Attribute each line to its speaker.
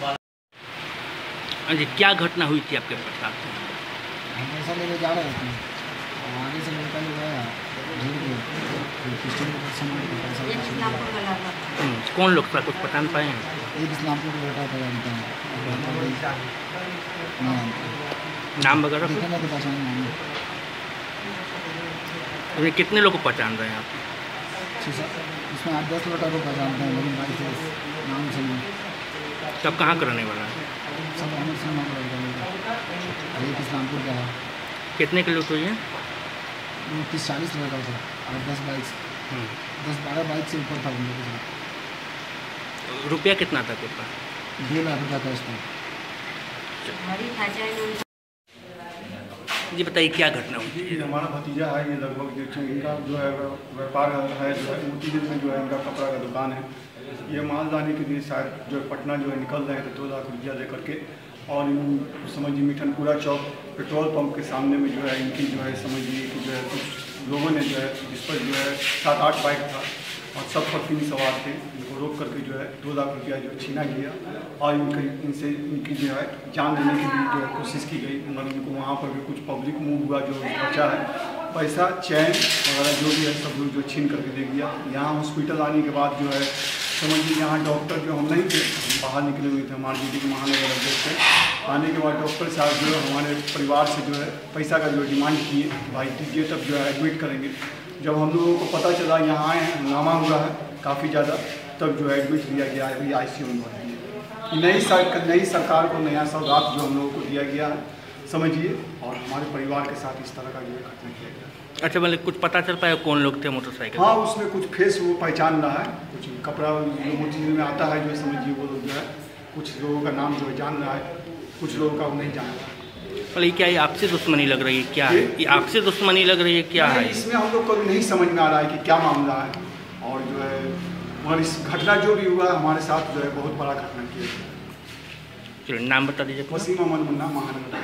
Speaker 1: हाँ जी, क्या घटना हुई थी आपके साथ
Speaker 2: हम पैसा लेके जा रहे थे। आगे से लड़का लोग आया गिर गए फिर पिस्टल के सामान पे पैसा
Speaker 3: एक
Speaker 2: वैसा
Speaker 3: इस्लामपुर वाला था
Speaker 1: हम्म, कौन लोग था कुछ पहचान पाए हैं?
Speaker 2: एक इस्लामपुर का बेटा था जानते हैं।
Speaker 1: नाम वगैरह
Speaker 2: तो
Speaker 1: कितने लोग को पहचान रहे हैं आप?
Speaker 2: इसमें आठ दस लड़का को पहचानते हैं लेकिन भाई नाम से नहीं
Speaker 1: सब कहाँ का रहने वाला है?
Speaker 2: सब लोग एक इस्लामपुर का है।
Speaker 1: कितने की लूट हुई है?
Speaker 2: तीस चालीस लड़का था। और दस बाइक
Speaker 1: हम्म,
Speaker 2: दस बारह बाइक से ऊपर था उन लोगों के साथ
Speaker 1: रुपया कितना था आपके पास?
Speaker 2: डेढ़ लाख रुपया था
Speaker 3: हमारी था चाहे नून
Speaker 1: जी बताइए क्या घटना हुई?
Speaker 4: ये हमारा भतीजा है ये लगभग देखिए इनका जो है व्यापार है जो है ऊटी दिन में जो है इनका कपड़ा का दुकान है। ये माल लाने के लिए शायद जो है पटना जो है निकल रहे थे दो लाख रुपया लेकर के और इन समझिए मिठनपुरा चौक पेट्रोल पंप के सामने में जो है इनकी जो है समझिए कि जो है कुछ लोगों ने जो है जिस पर जो है सात आठ बाइक था और सब पर तीन सवार थे। इनको रोक करके जो है दो लाख रुपया जो छीना गया और इनके, इनसे, इनकी जो है जान लेने की भी जो है कोशिश की गई। मगर इनको वहाँ पर भी कुछ पब्लिक मूव हुआ जो बचा है। पैसा, चैन वगैरह जो भी है सब लोग जो छीन करके दे दिया। यहाँ हॉस्पिटल आने के बाद जो है समझिए यहाँ डॉक्टर जो हम नहीं थे बाहर निकले हुए थे, हमारे ड्यूटी के महानगर अध्यक्ष थे। आने के बाद डॉक्टर साहब जो है हमारे परिवार से जो है पैसा का जो डिमांड किए भाई दीजिए तब जो है एडमिट करेंगे। जब हम लोगों को पता चला यहाँ आए हैं हंगामा हुआ है काफ़ी ज़्यादा तब जो एडमिट लिया गया है अभी आई सी में है। नई सर नई सरकार को नया सौगात जो हम लोगों को दिया गया है समझिए और हमारे परिवार के साथ इस तरह का जो है घटना किया गया
Speaker 1: अच्छा मतलब कुछ पता चल पाया कौन लोग थे मोटरसाइकिल
Speaker 4: हाँ उसमें कुछ फेस वो पहचान रहा है कुछ कपड़ा जो मोती में आता है जो समझिए वो लोग जो है कुछ लोगों का नाम जो है जान रहा है कुछ लोगों का वो नहीं जान रहा है।
Speaker 1: मतलब क्या ये आपसे दुश्मनी लग रही है क्या है?
Speaker 4: ये-
Speaker 1: आपसे दुश्मनी लग रही है क्या है?
Speaker 4: इसमें हम लोग को भी नहीं समझ में आ रहा है कि क्या मामला है। और जो है मगर इस घटना जो भी हुआ हमारे साथ जो है बहुत बड़ा घटना किया।
Speaker 1: नाम बता दीजिए
Speaker 4: वसीम अहमद मुन्ना महानगर